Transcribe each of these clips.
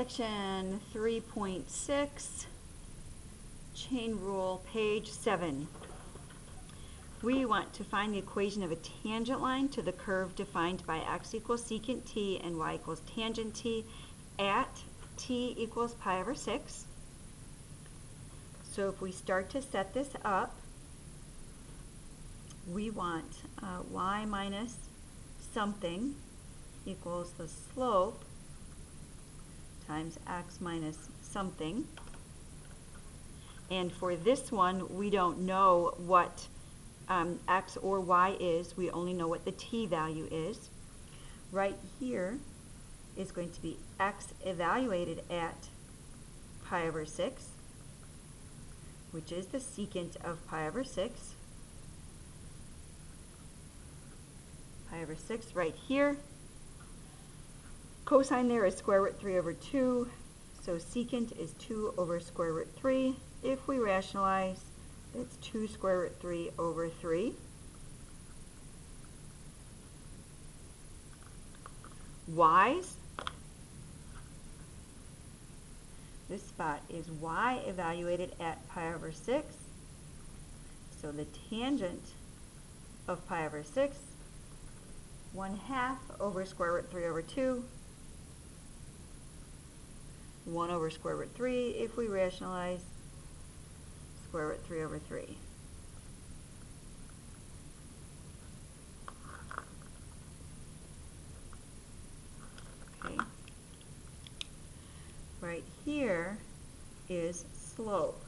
Section 3.6, chain rule, page 7. We want to find the equation of a tangent line to the curve defined by x equals secant t and y equals tangent t at t equals pi over 6. So if we start to set this up, we want uh, y minus something equals the slope times x minus something. And for this one, we don't know what um, x or y is. We only know what the t value is. Right here is going to be x evaluated at pi over 6, which is the secant of pi over 6. Pi over 6 right here. Cosine there is square root 3 over 2, so secant is 2 over square root 3. If we rationalize, that's 2 square root 3 over 3. Y's, this spot is y evaluated at pi over 6. So the tangent of pi over 6, 1 half over square root 3 over 2, 1 over square root 3 if we rationalize square root 3 over 3. Okay. Right here is slope.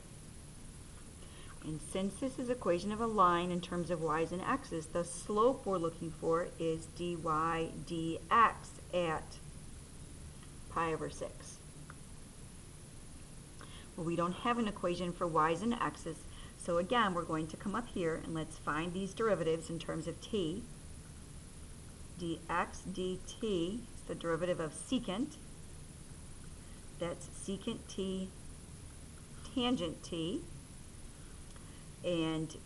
And since this is equation of a line in terms of y's and x's, the slope we're looking for is dy dx at pi over 6. We don't have an equation for y's and x's, so again, we're going to come up here and let's find these derivatives in terms of t. dx dt is the derivative of secant. That's secant t tangent t. And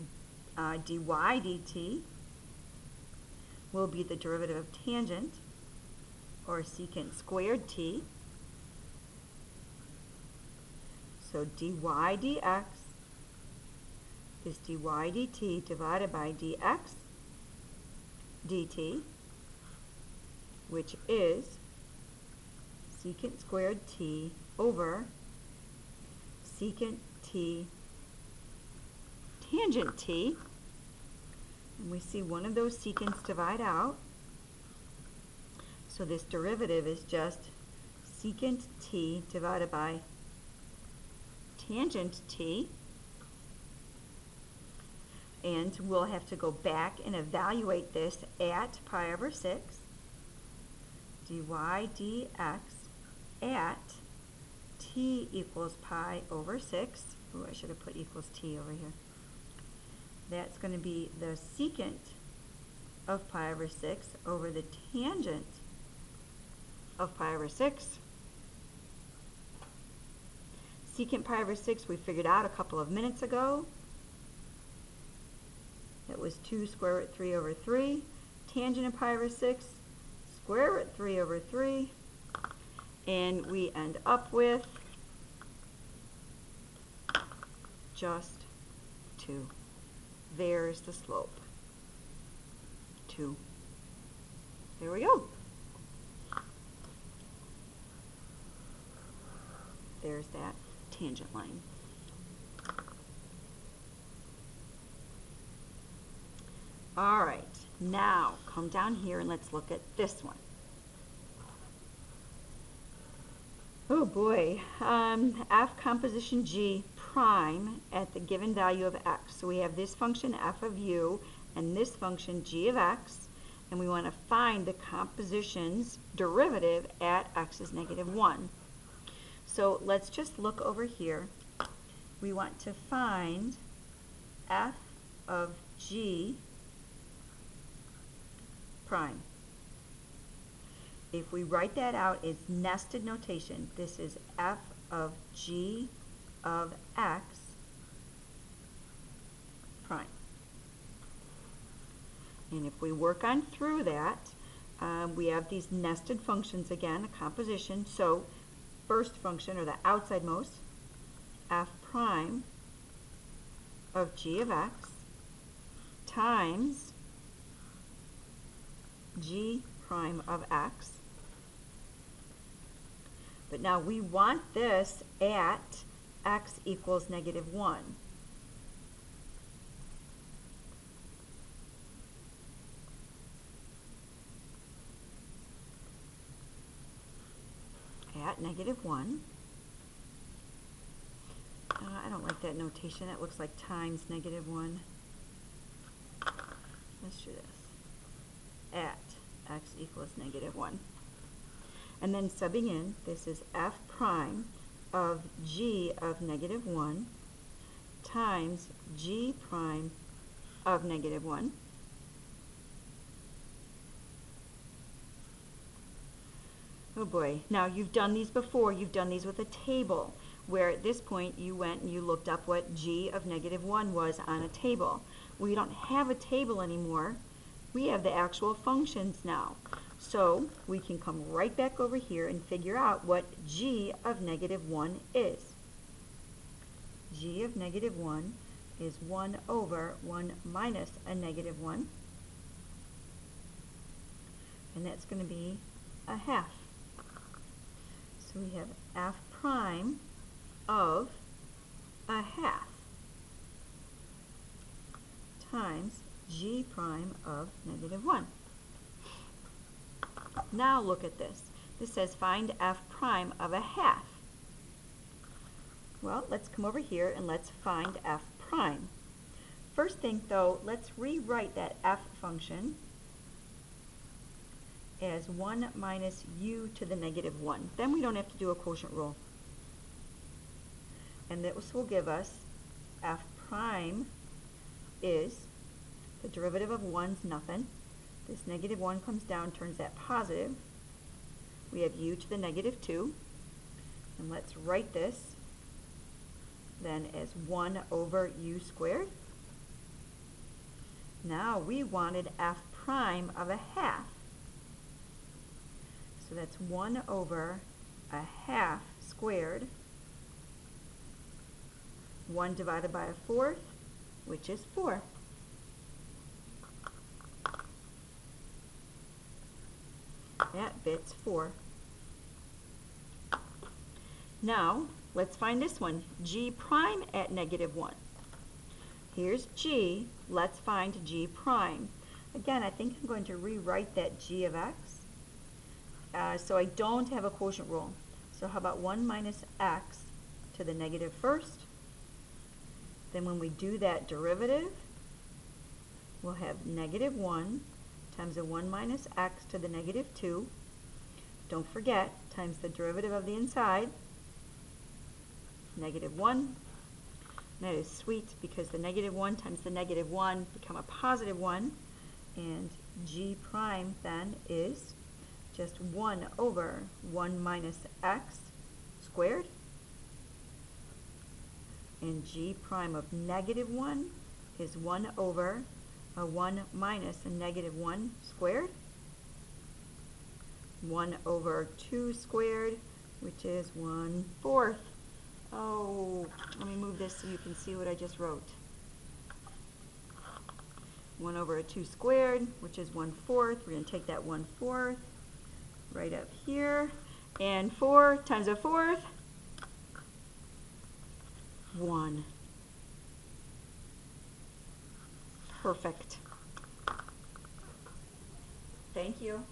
uh, dy dt will be the derivative of tangent, or secant squared t. So dy dx is dy dt divided by dx dt, which is secant squared t over secant t tangent t. And we see one of those secants divide out. So this derivative is just secant t divided by tangent t. And we'll have to go back and evaluate this at pi over 6 dy dx at t equals pi over 6. Oh, I should have put equals t over here. That's going to be the secant of pi over 6 over the tangent of pi over 6 secant pi over 6 we figured out a couple of minutes ago. That was 2 square root 3 over 3. Tangent of pi over 6, square root 3 over 3. And we end up with just 2. There's the slope. 2. There we go. There's that tangent line. All right, now come down here and let's look at this one. Oh boy, um, f composition g prime at the given value of x. So we have this function f of u and this function g of x, and we want to find the composition's derivative at x is negative 1. So let's just look over here. We want to find f of g prime. If we write that out as nested notation, this is f of g of x prime. And if we work on through that, um, we have these nested functions again, a composition. So first function, or the outside most, f prime of g of x times g prime of x. But now we want this at x equals negative 1. At negative 1. Uh, I don't like that notation. That looks like times negative 1. Let's do this. At x equals negative 1. And then subbing in, this is f prime of g of negative 1 times g prime of negative 1. Oh boy, now you've done these before, you've done these with a table, where at this point you went and you looked up what g of negative 1 was on a table. We don't have a table anymore, we have the actual functions now. So we can come right back over here and figure out what g of negative 1 is. g of negative 1 is 1 over 1 minus a negative 1. And that's going to be a half. We have f prime of a half times g prime of negative 1. Now look at this. This says find f prime of a half. Well, let's come over here and let's find f prime. First thing though, let's rewrite that f function as 1 minus u to the negative 1. Then we don't have to do a quotient rule. And this will give us f prime is the derivative of 1's nothing. This negative 1 comes down, turns that positive. We have u to the negative 2. And let's write this then as 1 over u squared. Now we wanted f prime of a half. So that's 1 over a half squared. 1 divided by a fourth, which is 4. That bit's 4. Now, let's find this one, g prime at negative 1. Here's g, let's find g prime. Again, I think I'm going to rewrite that g of x. Uh, so I don't have a quotient rule. So how about 1 minus x to the negative first? Then when we do that derivative, we'll have negative 1 times a 1 minus x to the negative 2. Don't forget, times the derivative of the inside, negative 1. that is sweet because the negative 1 times the negative 1 become a positive 1. And g prime then is just 1 over 1 minus x squared. And g prime of negative 1 is 1 over a 1 minus a negative 1 squared. 1 over 2 squared, which is 1 fourth. Oh, let me move this so you can see what I just wrote. 1 over a 2 squared, which is 1 fourth. We're going to take that 1 fourth right up here. And 4 times a fourth, 1. Perfect. Thank you.